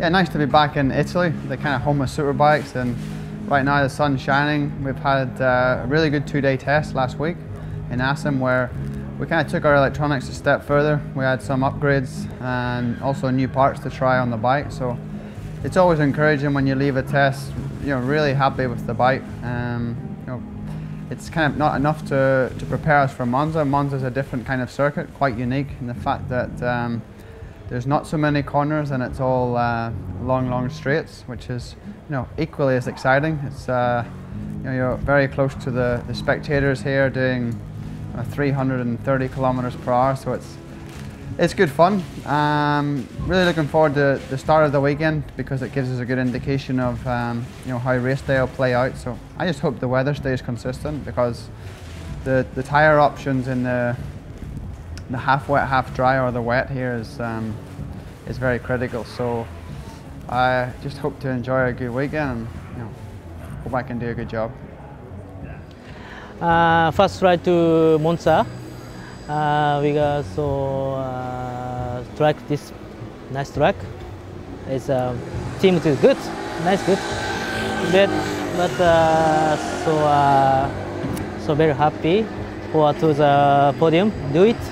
Yeah, nice to be back in Italy, the kind of home of superbikes, and right now the sun's shining. We've had uh, a really good two-day test last week in Assen where we kind of took our electronics a step further. We had some upgrades and also new parts to try on the bike. So it's always encouraging when you leave a test, you know, really happy with the bike. Um, you know, it's kind of not enough to, to prepare us for Monza. Monza is a different kind of circuit, quite unique in the fact that um, there's not so many corners and it's all uh, long, long straights, which is you know equally as exciting. It's uh, you know you're very close to the, the spectators here doing uh, 330 kilometers per hour, so it's it's good fun. Um, really looking forward to the start of the weekend because it gives us a good indication of um, you know how race day will play out. So I just hope the weather stays consistent because the the tire options in the the half wet, half dry, or the wet here is um, is very critical. So I just hope to enjoy a good weekend and you know, hope I can do a good job. Uh, first ride to Monza. Uh, we got so uh, track this nice track. It's uh, team is good, nice good. But but uh, so uh, so very happy for to the podium. Do it.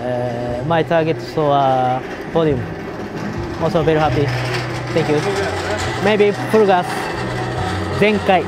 Uh, my target so uh, podium. Also very happy. Thank you. Maybe full gas. 全開